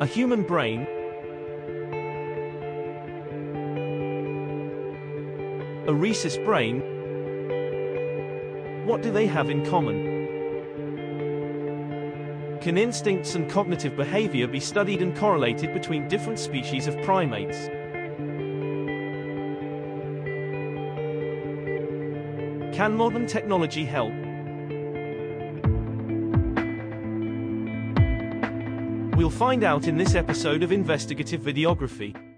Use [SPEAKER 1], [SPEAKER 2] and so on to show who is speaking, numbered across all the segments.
[SPEAKER 1] A human brain, a rhesus brain. What do they have in common? Can instincts and cognitive behavior be studied and correlated between different species of primates? Can modern technology help? We'll find out in this episode of Investigative Videography.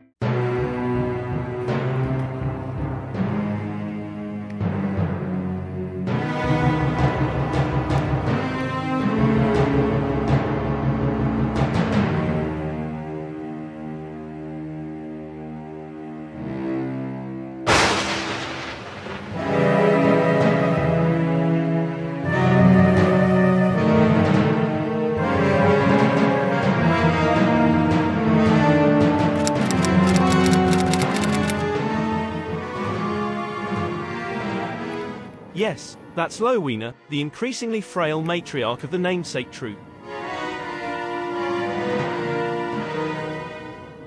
[SPEAKER 1] Yes, that's Lowena, the increasingly frail matriarch of the namesake troop.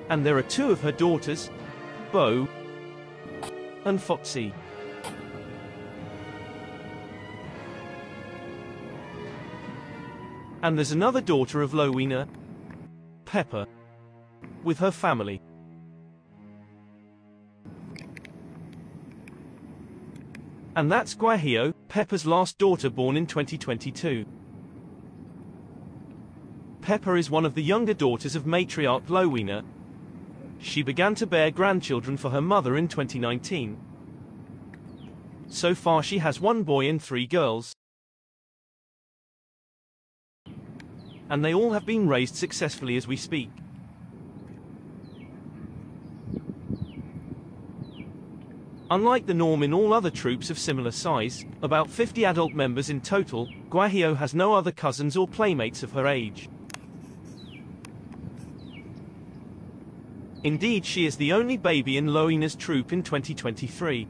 [SPEAKER 1] And there are two of her daughters, Bo and Foxy. And there's another daughter of Lowena, Pepper, with her family. And that's Guajio, Pepper's last daughter born in 2022. Pepper is one of the younger daughters of matriarch Lowena. She began to bear grandchildren for her mother in 2019. So far she has one boy and three girls. And they all have been raised successfully as we speak. Unlike the norm in all other troops of similar size, about 50 adult members in total, Guajio has no other cousins or playmates of her age. Indeed she is the only baby in Lowena's troop in 2023.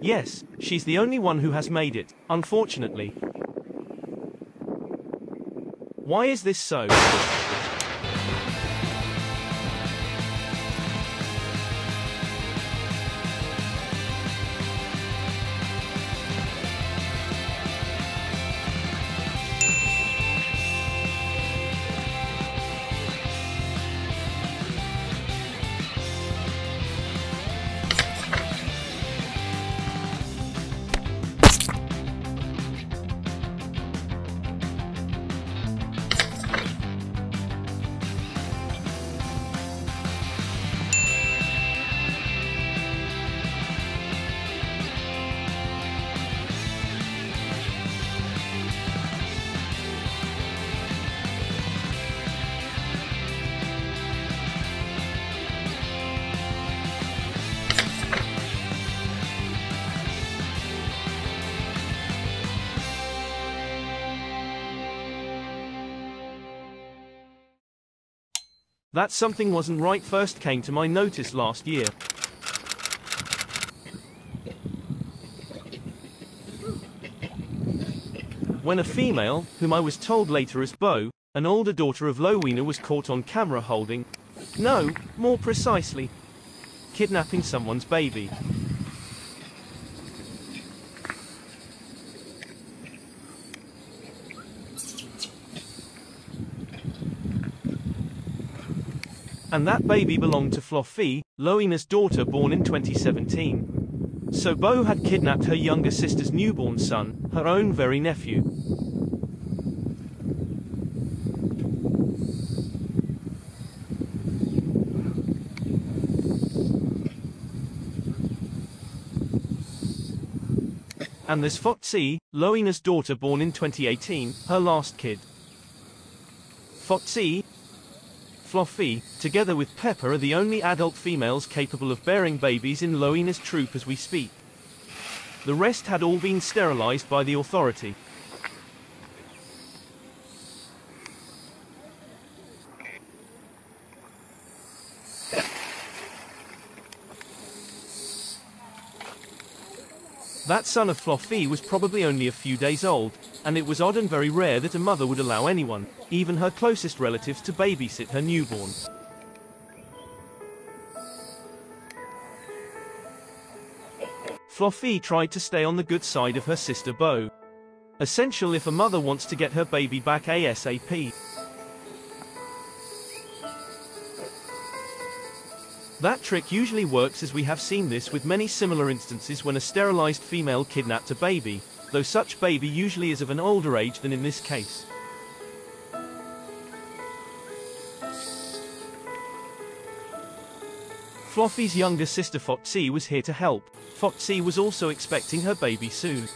[SPEAKER 1] Yes, she's the only one who has made it, unfortunately. Why is this so? That something wasn't right first came to my notice last year. When a female, whom I was told later is Bo, an older daughter of Lowena was caught on camera holding, no, more precisely, kidnapping someone's baby. And that baby belonged to Fluffy, Lowena's daughter born in 2017. So Bo had kidnapped her younger sister's newborn son, her own very nephew. And there's Foxy, Lowena's daughter born in 2018, her last kid. Foxy, Fluffy, together with Pepper are the only adult females capable of bearing babies in Lowena's troop as we speak. The rest had all been sterilized by the authority. That son of Fluffy was probably only a few days old, and it was odd and very rare that a mother would allow anyone, even her closest relatives, to babysit her newborn. Fluffy tried to stay on the good side of her sister Bo. Essential if a mother wants to get her baby back ASAP. That trick usually works as we have seen this with many similar instances when a sterilized female kidnapped a baby, though such baby usually is of an older age than in this case. Fluffy's younger sister Foxy was here to help. Foxy was also expecting her baby soon.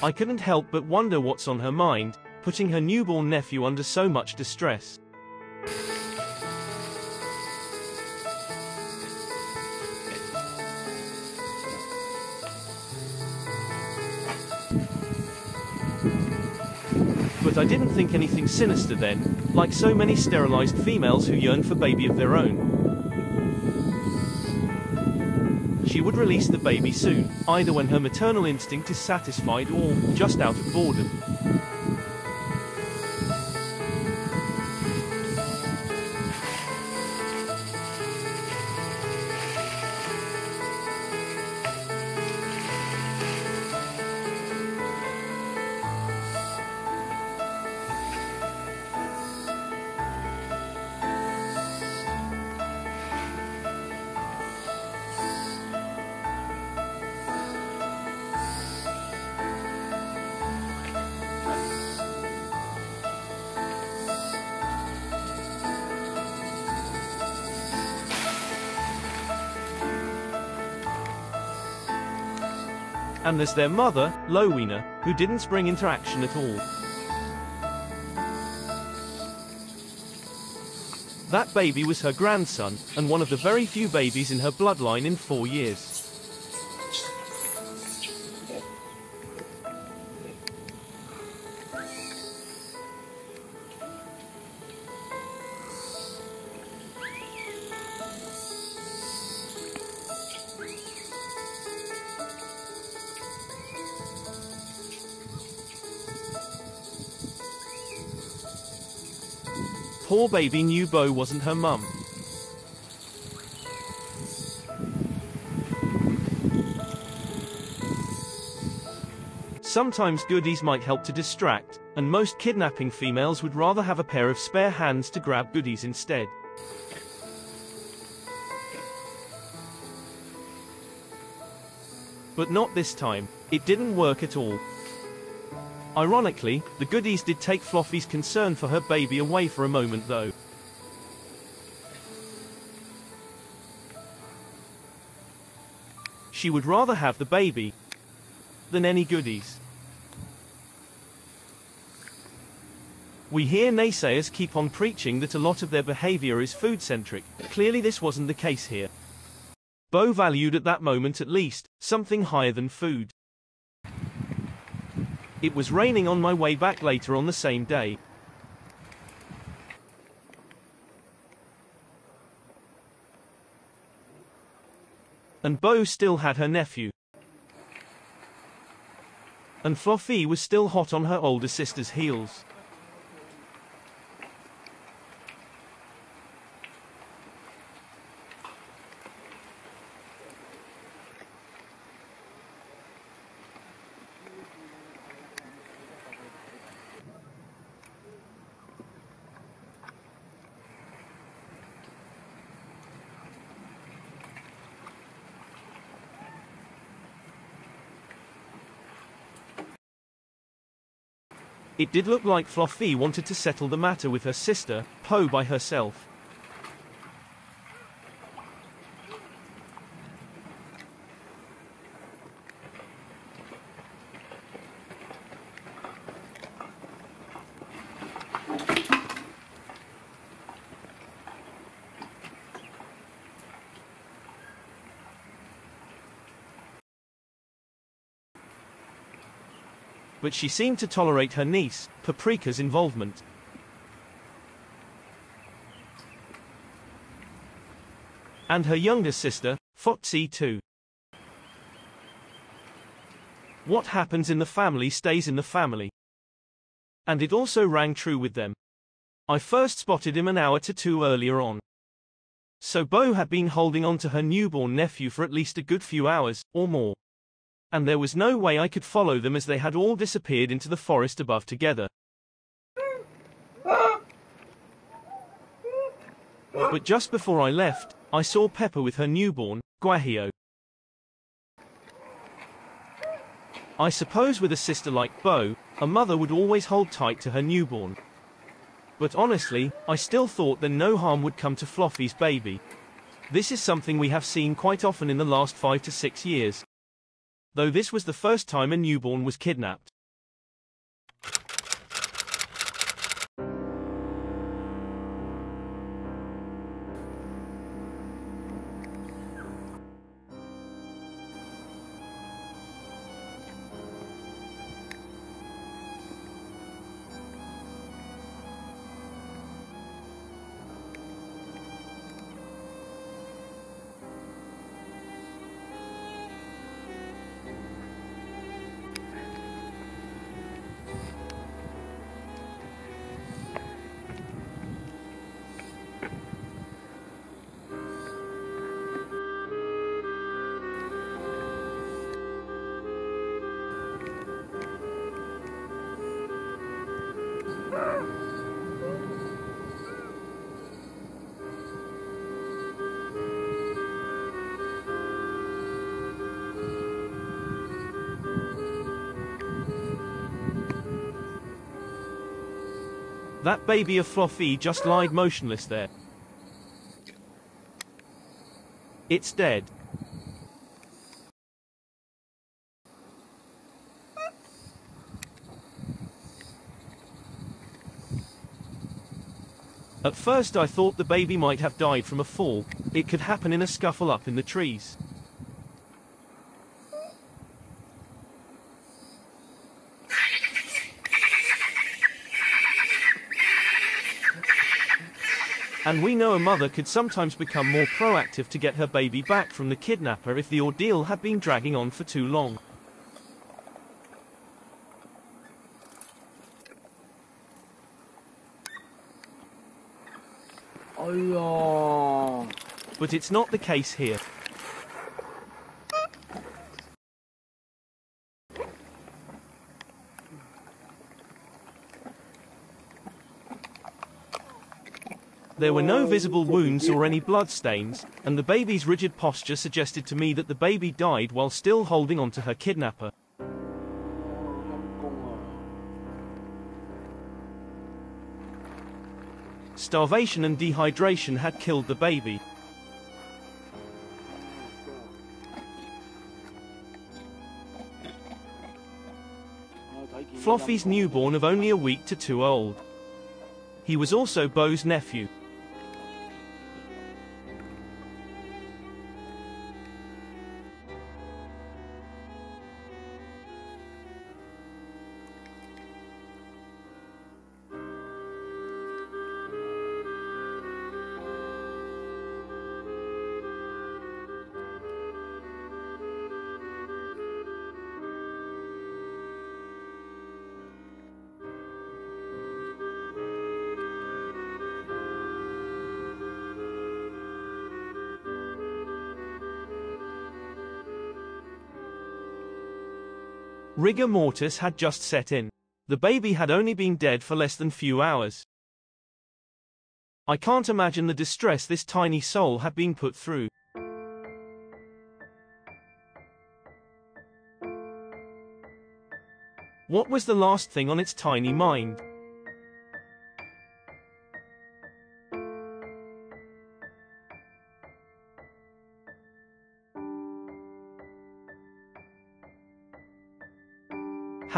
[SPEAKER 1] I couldn't help but wonder what's on her mind, putting her newborn nephew under so much distress. But I didn't think anything sinister then, like so many sterilized females who yearn for baby of their own. She would release the baby soon, either when her maternal instinct is satisfied or just out of boredom. And there's their mother, Lowena, who didn't spring into action at all. That baby was her grandson, and one of the very few babies in her bloodline in four years. Poor baby knew Bo wasn't her mum. Sometimes goodies might help to distract, and most kidnapping females would rather have a pair of spare hands to grab goodies instead. But not this time, it didn't work at all. Ironically, the goodies did take Fluffy's concern for her baby away for a moment though. She would rather have the baby than any goodies. We hear naysayers keep on preaching that a lot of their behavior is food-centric. Clearly this wasn't the case here. Bo valued at that moment at least, something higher than food. It was raining on my way back later on the same day. And Bo still had her nephew. And Fluffy was still hot on her older sister's heels. It did look like Fluffy wanted to settle the matter with her sister, Bo by herself. But she seemed to tolerate her niece, Paprika's involvement. And her younger sister, Foxy too. What happens in the family stays in the family. And it also rang true with them. I first spotted him an hour to two earlier on. So Bo had been holding on to her newborn nephew for at least a good few hours, or more and there was no way I could follow them as they had all disappeared into the forest above together. But just before I left, I saw Pepper with her newborn, Guajio. I suppose with a sister like Bo, a mother would always hold tight to her newborn. But honestly, I still thought that no harm would come to Fluffy's baby. This is something we have seen quite often in the last five to six years though this was the first time a newborn was kidnapped. That baby of Fluffy just lied motionless there. It's dead. At first I thought the baby might have died from a fall, it could happen in a scuffle up in the trees. And we know a mother could sometimes become more proactive to get her baby back from the kidnapper if the ordeal had been dragging on for too long. But it's not the case here. There were no visible wounds or any blood stains, and the baby's rigid posture suggested to me that the baby died while still holding onto her kidnapper. Starvation and dehydration had killed the baby. Fluffy's newborn of only a week to two old. He was also Bo's nephew. Rigor mortis had just set in. The baby had only been dead for less than few hours. I can't imagine the distress this tiny soul had been put through. What was the last thing on its tiny mind?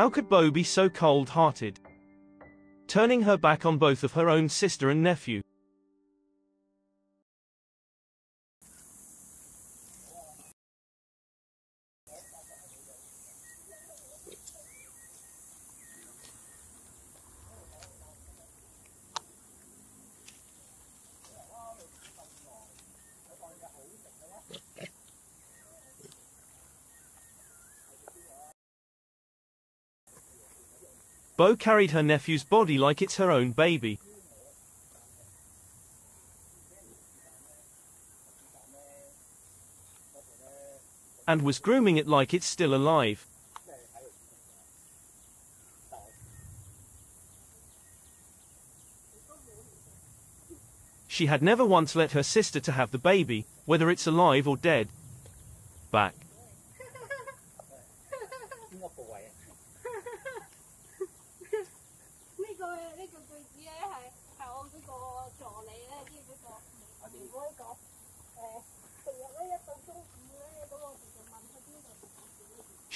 [SPEAKER 1] How could Bo be so cold-hearted? Turning her back on both of her own sister and nephew. Bo carried her nephew's body like it's her own baby. And was grooming it like it's still alive. She had never once let her sister to have the baby, whether it's alive or dead. Back.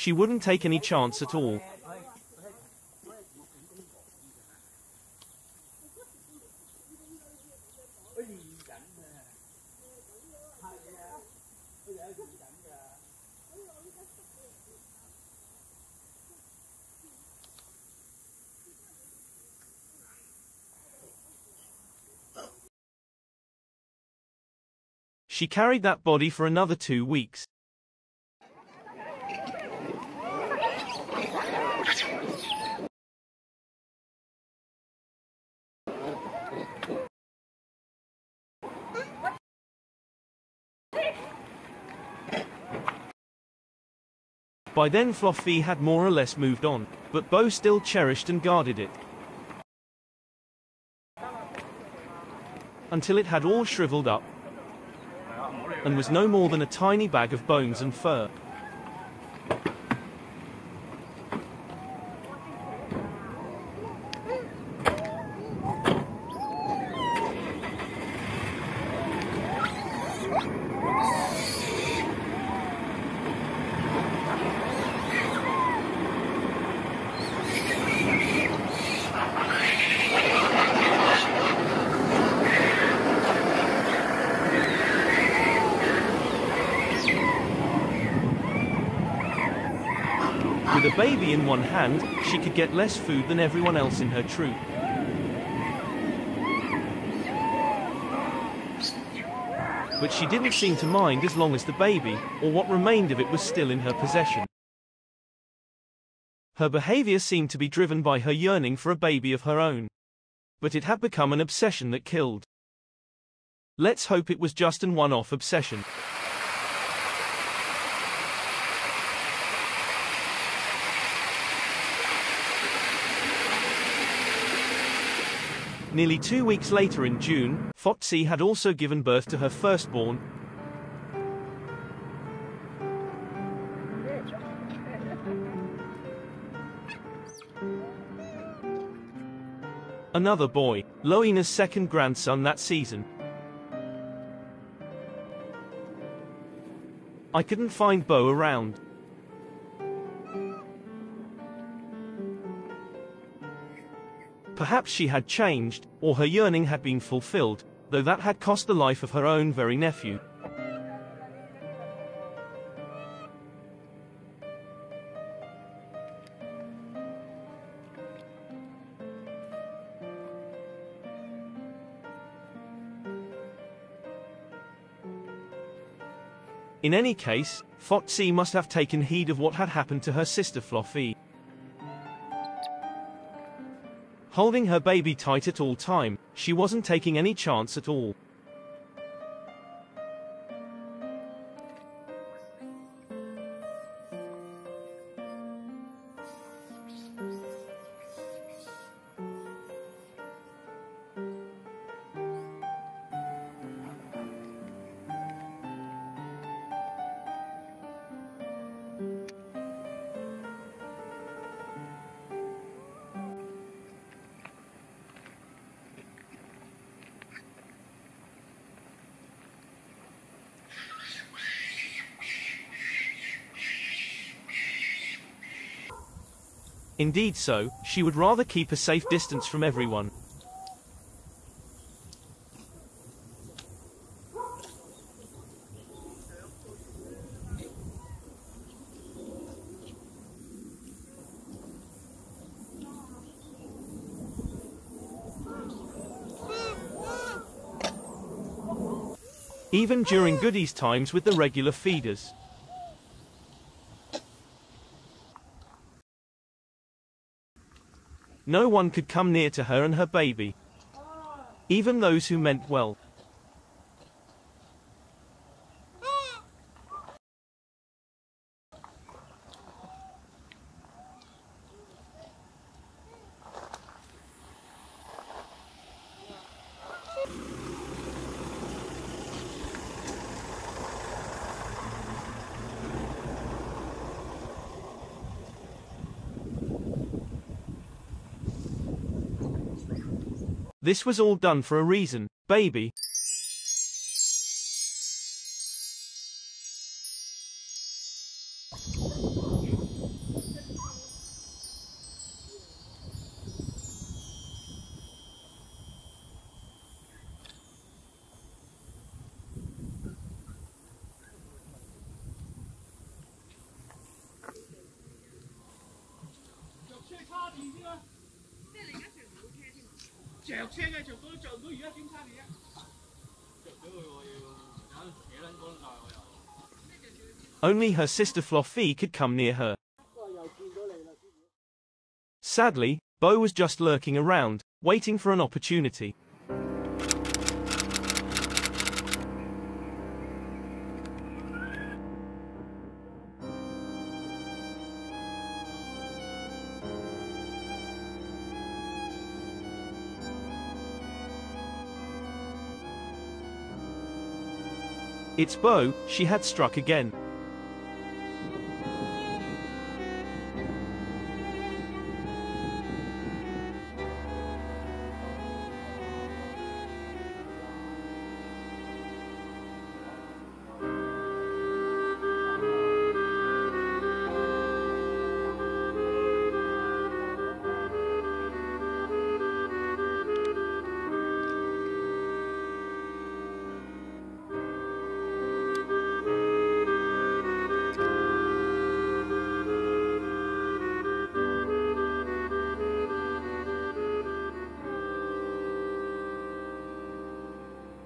[SPEAKER 1] She wouldn't take any chance at all. She carried that body for another two weeks. By then Fluffy had more or less moved on, but Bo still cherished and guarded it. Until it had all shriveled up and was no more than a tiny bag of bones and fur. With a baby in one hand, she could get less food than everyone else in her troop. But she didn't seem to mind as long as the baby, or what remained of it, was still in her possession. Her behavior seemed to be driven by her yearning for a baby of her own. But it had become an obsession that killed. Let's hope it was just an one-off obsession. Nearly two weeks later in June, Foxy had also given birth to her firstborn. Another boy, Lowena's second grandson that season. I couldn't find Bo around. Perhaps she had changed, or her yearning had been fulfilled, though that had cost the life of her own very nephew. In any case, Foxy must have taken heed of what had happened to her sister Fluffy. Holding her baby tight at all time, she wasn't taking any chance at all. Indeed so, she would rather keep a safe distance from everyone. Even during Goody's times with the regular feeders. No one could come near to her and her baby. Even those who meant well. This was all done for a reason, baby. Only her sister Fluffy could come near her. Sadly, Bo was just lurking around, waiting for an opportunity. It's Bo, she had struck again.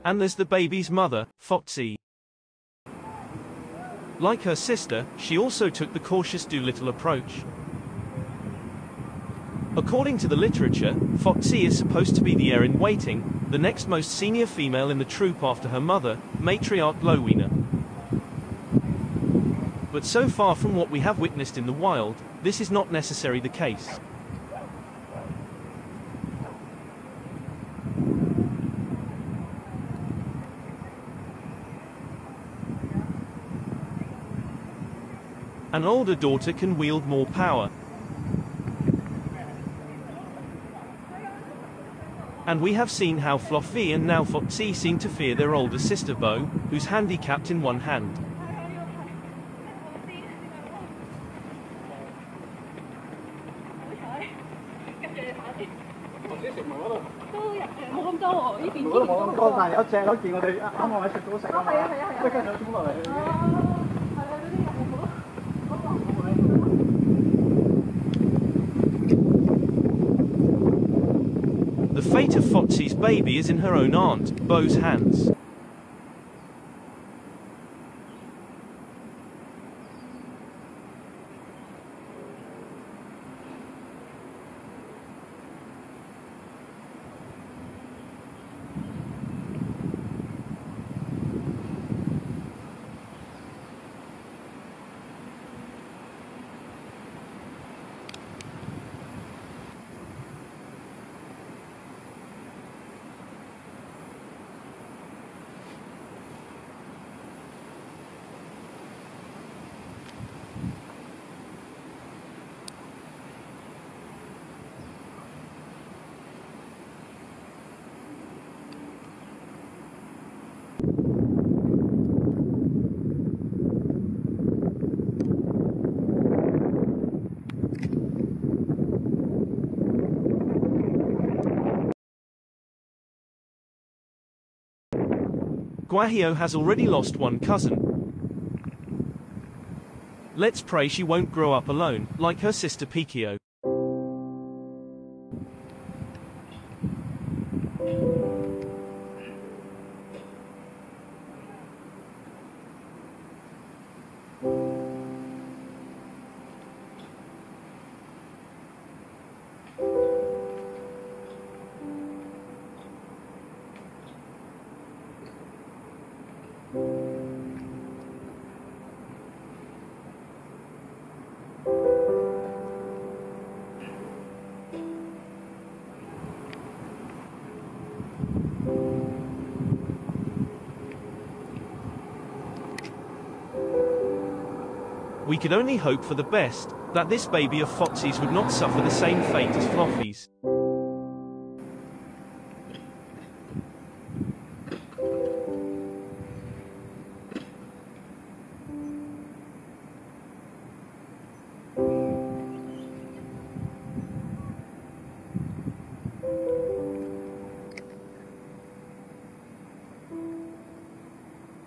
[SPEAKER 1] And there's the baby's mother, Foxy. Like her sister, she also took the cautious Doolittle approach. According to the literature, Foxy is supposed to be the heir in waiting, the next most senior female in the troop after her mother, matriarch Lowena. But so far from what we have witnessed in the wild, this is not necessarily the case. An older daughter can wield more power. And we have seen how Fluffy and now Foxy seem to fear their older sister Bo, who's handicapped in one hand. Baby is in her own aunt, Bo's hands. Guajio has already lost one cousin. Let's pray she won't grow up alone, like her sister Pikio. We could only hope for the best, that this baby of Foxy's would not suffer the same fate as Fluffy's.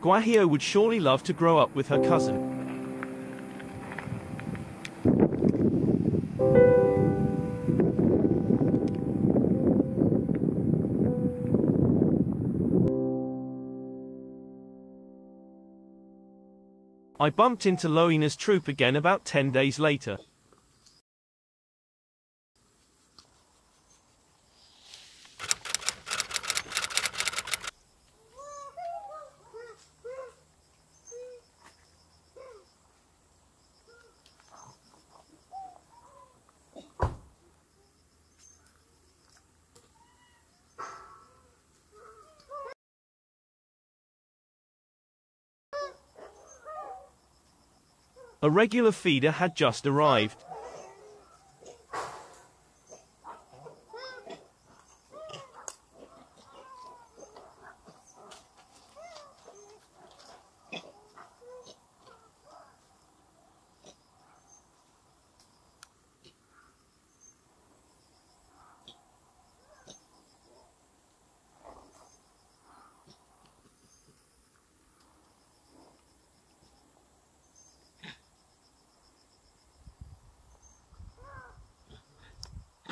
[SPEAKER 1] Guajio would surely love to grow up with her cousin. I bumped into Lowena's troop again about 10 days later. A regular feeder had just arrived.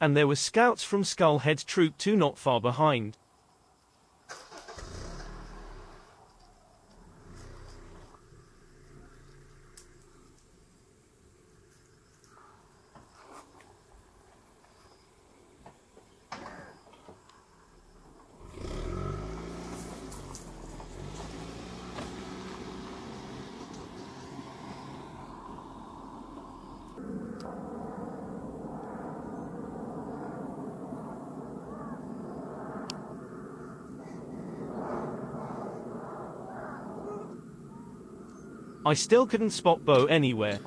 [SPEAKER 1] And there were scouts from Skullhead Troop 2 not far behind. I still couldn't spot Bo anywhere.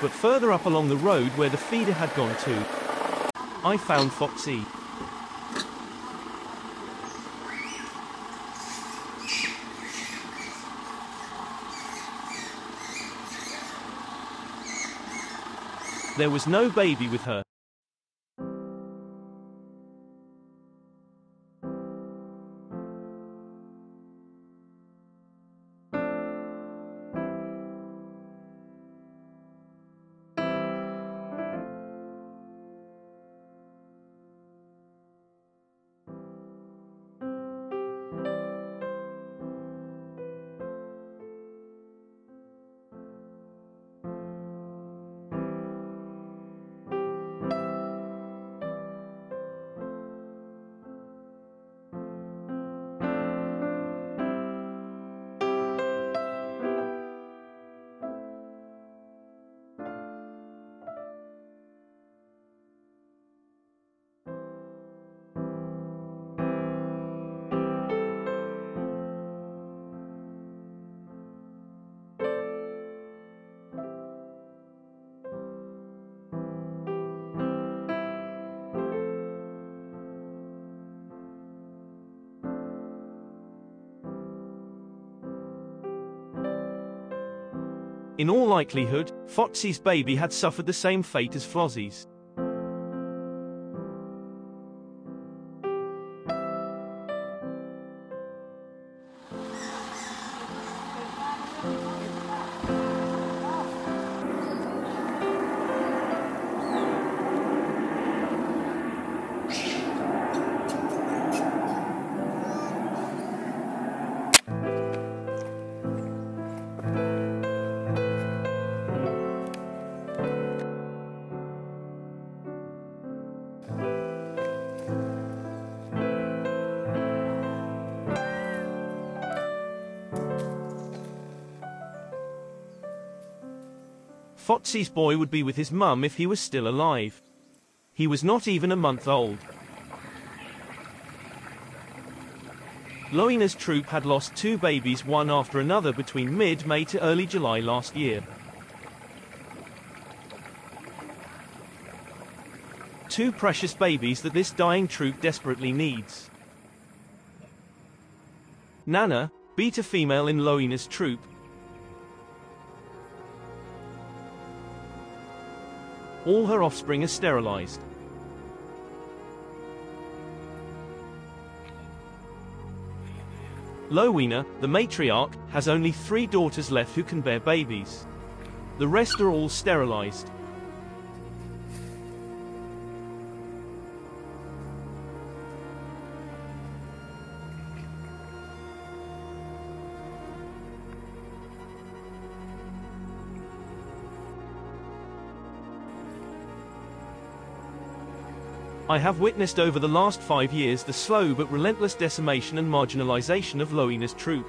[SPEAKER 1] But further up along the road where the feeder had gone to, I found Foxy. There was no baby with her. In all likelihood, Foxy's baby had suffered the same fate as Flossie's. Foxy's boy would be with his mum if he was still alive. He was not even a month old. Lowena's troop had lost two babies one after another between mid-May to early July last year. Two precious babies that this dying troop desperately needs. Nana, beta female in Lowena's troop, All her offspring are sterilized. Lowena, the matriarch, has only three daughters left who can bear babies. The rest are all sterilized. I have witnessed over the last five years the slow but relentless decimation and marginalization of Lowena's troop.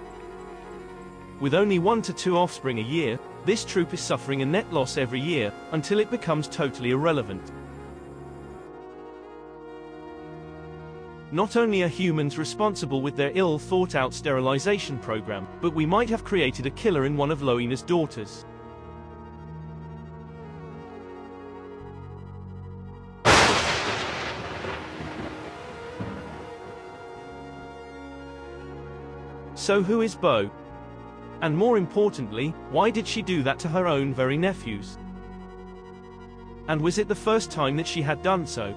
[SPEAKER 1] With only one to two offspring a year, this troop is suffering a net loss every year, until it becomes totally irrelevant. Not only are humans responsible with their ill-thought-out sterilization program, but we might have created a killer in one of Lowena's daughters. So who is Bo? And more importantly, why did she do that to her own very nephews? And was it the first time that she had done so?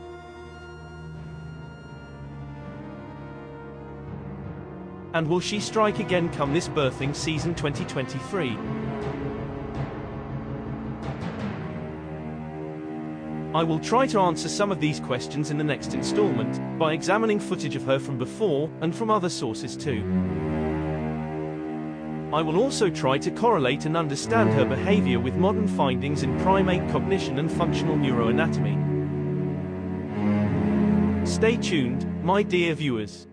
[SPEAKER 1] And will she strike again come this birthing season 2023? I will try to answer some of these questions in the next installment, by examining footage of her from before, and from other sources too. I will also try to correlate and understand her behavior with modern findings in primate cognition and functional neuroanatomy. Stay tuned, my dear viewers.